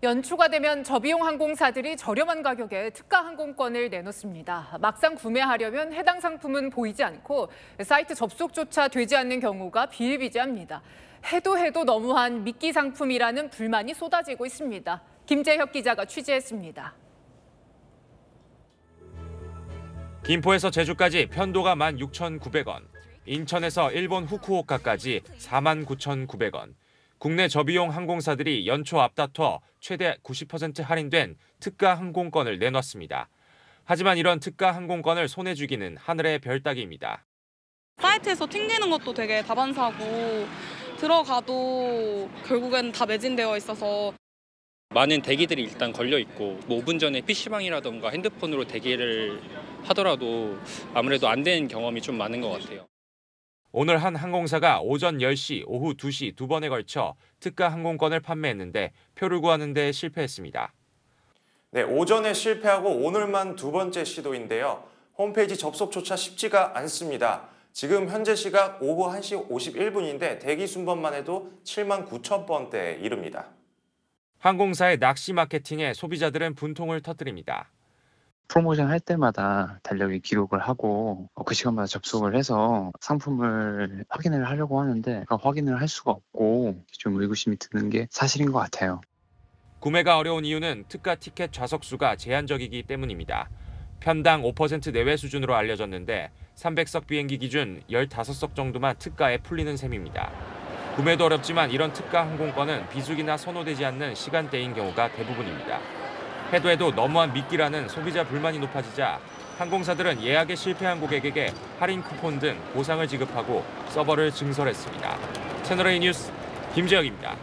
연초가 되면 저비용 항공사들이 저렴한 가격에 특가 항공권을 내놓습니다. 막상 구매하려면 해당 상품은 보이지 않고 사이트 접속조차 되지 않는 경우가 비일비재합니다. 해도 해도 너무한 미끼 상품이라는 불만이 쏟아지고 있습니다. 김재혁 기자가 취재했습니다. 김포에서 제주까지 편도가 16,900원, 인천에서 일본 후쿠오카까지 49,900원. 국내 저비용 항공사들이 연초 앞다퉈 최대 90% 할인된 특가 항공권을 내놨습니다. 하지만 이런 특가 항공권을 손에 쥐기는 하늘의 별 따기입니다. 사이트에서 튕기는 것도 되게 다반사고 들어가도 결국엔 다 매진되어 있어서 많은 대기들이 일단 걸려 있고 뭐 5분 전에 PC방이라던가 핸드폰으로 대기를 하더라도 아무래도 안 되는 경험이 좀 많은 것 같아요. 오늘 한 항공사가 오전 10시, 오후 2시 두 번에 걸쳐 특가 항공권을 판매했는데 표를 구하는 데 실패했습니다. 네, 오전에 실패하고 오늘만 두 번째 시도인데요. 홈페이지 접속조차 쉽지가 않습니다. 지금 현재 시각 오후 1시 51분인데 대기 순번만 해도 7만 9천 번대에 이릅니다. 항공사의 낚시 마케팅에 소비자들은 분통을 터뜨립니다. 프로모션 할 때마다 달력에 기록을 하고 그 시간마다 접속을 해서 상품을 확인을 하려고 하는데 확인을 할 수가 없고 좀 의구심이 드는 게 사실인 것 같아요. 구매가 어려운 이유는 특가 티켓 좌석 수가 제한적이기 때문입니다. 편당 5% 내외 수준으로 알려졌는데 300석 비행기 기준 15석 정도만 특가에 풀리는 셈입니다. 구매도 어렵지만 이런 특가 항공권은 비수기나 선호되지 않는 시간대인 경우가 대부분입니다. 해도 해도 너무한 미끼라는 소비자 불만이 높아지자 항공사들은 예약에 실패한 고객에게 할인 쿠폰 등 보상을 지급하고 서버를 증설했습니다. 채널A 뉴스 김재혁입니다.